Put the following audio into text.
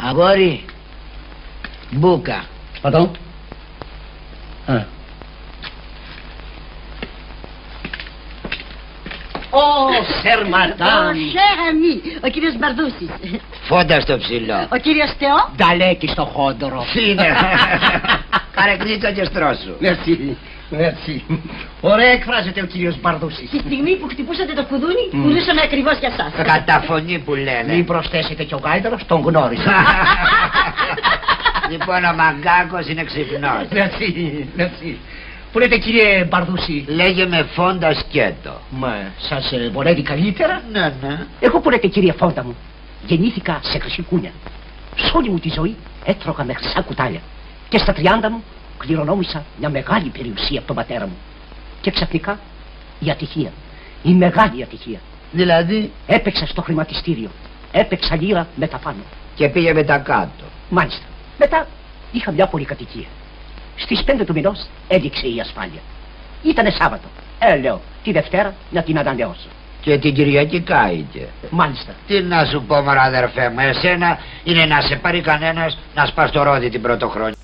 Αγόρι, μπούκα. Pardon Α, Ω, σερ Ο μαντάμ cher ami, ο κύριος Μπαρδούσης. Φόντα στο ψηλό. Ο κύριος Θεό. Νταλέκι στο χόντρο Τι είναι. Καρεκνεί το κεστρό σου. Merci, merci. Ωραία εκφράζεται ο κύριος Μπαρδούσης Τη στιγμή που χτυπούσατε το κουδούνι, πουλούσαμε ακριβώς για σας. Καταφωνή που λένε. Μην προσθέσετε κι ο Γάιδρος, τον γνώρισα Λοιπόν, ο Μαγκάκος είναι ξυπνός. Merci, merci Που λέτε κύριε Μπαρδούση; Λέγε με φόντα σκέτο. Μα σας ε, βολεύει καλύτερα; Ναι, ναι. Εγώ που λέτε κύριε Φόντα μου, γεννήθηκα σε χρυσή κούνια. Σ' όλη μου τη ζωή έτρωγα με χρυσά κουτάλια. Και στα 30 μου κληρονόμησα μια μεγάλη περιουσία από τον πατέρα μου. Και ξαφνικά η ατυχία, η μεγάλη ατυχία. Δηλαδή; Έπαιξα στο χρηματιστήριο. Έπαιξα λίρα με τα πάνω. και πήγε με τα κάτω. Μάλιστα. Μετά είχα μια πολυκατοικία. Στις 5 του μηνός έδειξε η ασφάλεια. Ήτανε Σάββατο. Ε, λέω, τη Δευτέρα να την ανανεώσω. Και την Κυριακή κάηκε. Μάλιστα. Τι να σου πω μωρά αδερφέ μου, εσένα είναι να σε πάρει κανένας να σπάς το ρόδι την πρωτοχρόνια.